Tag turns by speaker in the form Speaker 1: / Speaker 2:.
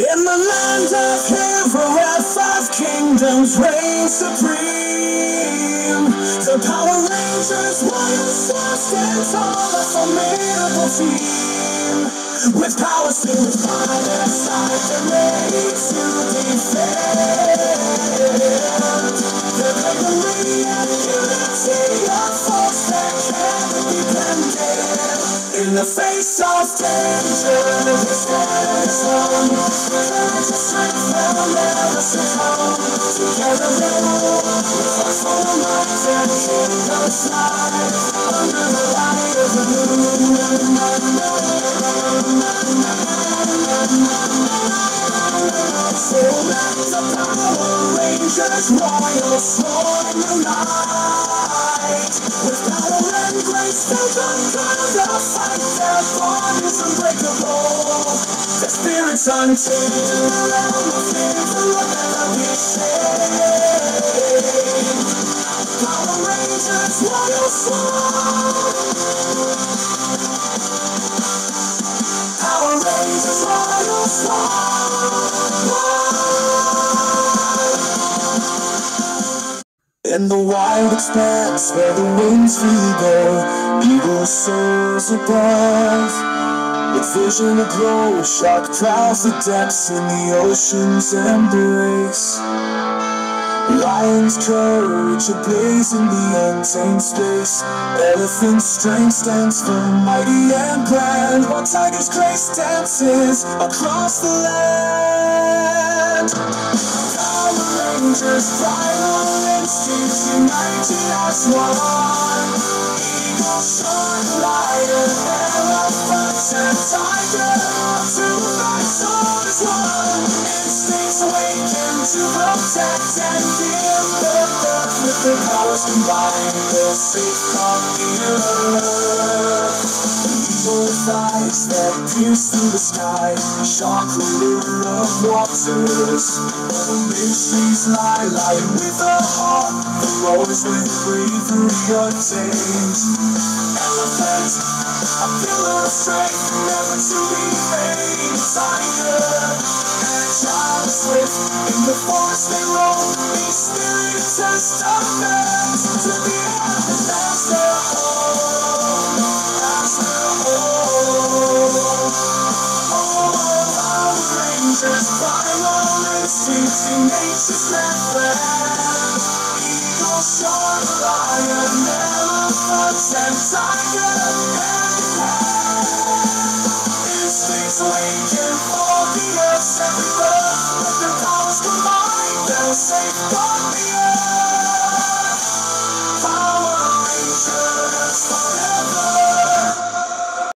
Speaker 1: In the land of where five kingdoms reign supreme, the Power Rangers, Royal Star stands tall, a formidable team. With powers filled with and sight, they're ready to defend. In the face of danger, we'll the. Under the light of the moon. So let the Power Rangers royal sworn unite. With power and grace, they'll the. Bond is unbreakable. Their spirits untamed. The. Power Rangers, royal sworn. Power Rangers, royal sworn. In the wild expanse where the winds free go, people souls above. With vision aglow, a shark prowls the depths in the ocean's embrace. Lion's courage ablaze in the untamed space. Elephant's strength stands for mighty and grand, while tiger's grace dances across the land. Power Rangers, fire! as one Eagle, lion, elephant, tiger one Instincts to protect and give With the powers combined, the faith of the earth with eyes that pierce through the sky, shark ruler of waters. Mysteries lie, lion with a heart that roars with bravery untamed. Elephant, a pillar of strength, never to be fading. Tiger, agile, swift, in the forest they roam. Each spirit a testament to the instincts in nature's